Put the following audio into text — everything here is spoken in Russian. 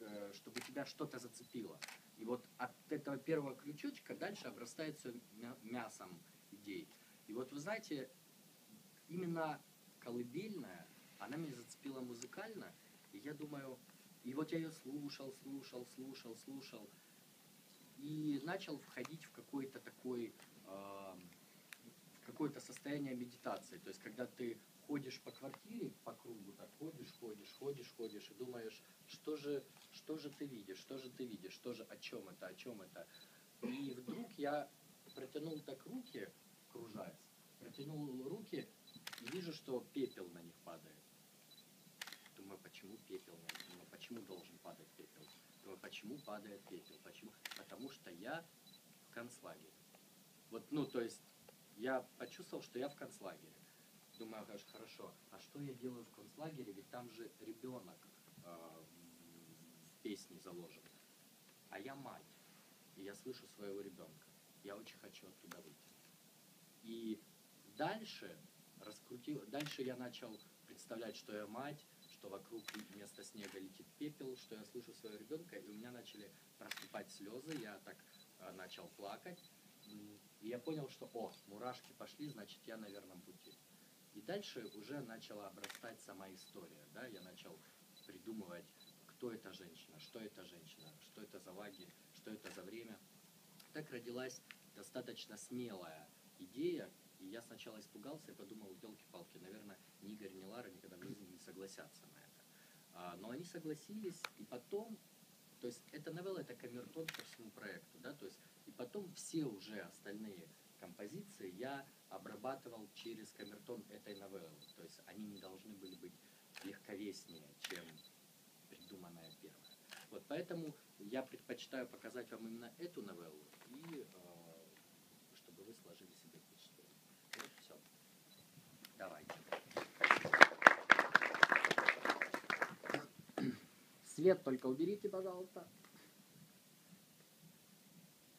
э, чтобы тебя что-то зацепило. И вот от этого первого крючочка дальше обрастает все мясом идей. И вот вы знаете, именно колыбельная, она меня зацепила музыкально, и я думаю, и вот я ее слушал, слушал, слушал, слушал, и начал входить в какой-то такой, э, какое-то состояние медитации. То есть, когда ты ходишь по квартире, по кругу, так ходишь, ходишь, ходишь, ходишь, и думаешь, что же, что же ты видишь, что же ты видишь, что же, о чем это, о чем это. И вдруг я протянул так руки, кружаясь, протянул руки и вижу, что пепел на них падает. Думаю, почему пепел? Думаю, почему должен падать пепел? Думаю, почему падает пепел? Почему? Потому что я в концлагере. Вот, ну, то есть, я почувствовал, что я в концлагере. Думаю, хорошо, а что я делаю в концлагере? Ведь там же ребенок э, в песне заложен. А я мать. И я слышу своего ребенка. Я очень хочу оттуда выйти. И дальше раскрутил, дальше я начал представлять, что я мать, что вокруг вместо снега летит пепел, что я слышу своего ребенка, и у меня начали проступать слезы, я так э, начал плакать. И я понял, что, о, мурашки пошли, значит, я на верном пути. И дальше уже начала обрастать сама история, да, я начал придумывать, кто эта женщина, что эта женщина, что это за лагерь, что это за время. Так родилась достаточно смелая идея, и я сначала испугался и подумал, елки-палки, наверное, ни Игорь, ни Лара никогда в жизни не согласятся на это. А, но они согласились, и потом, то есть эта новелла, это камертон по всему проекту, да, то есть и потом все уже остальные композиции я обрабатывал через камертон этой новеллы. То есть они не должны были быть легковеснее, чем. Вот поэтому я предпочитаю показать вам именно эту новеллу, и э, чтобы вы сложили себе впечатление. Вот все. Давайте. Свет только уберите, пожалуйста.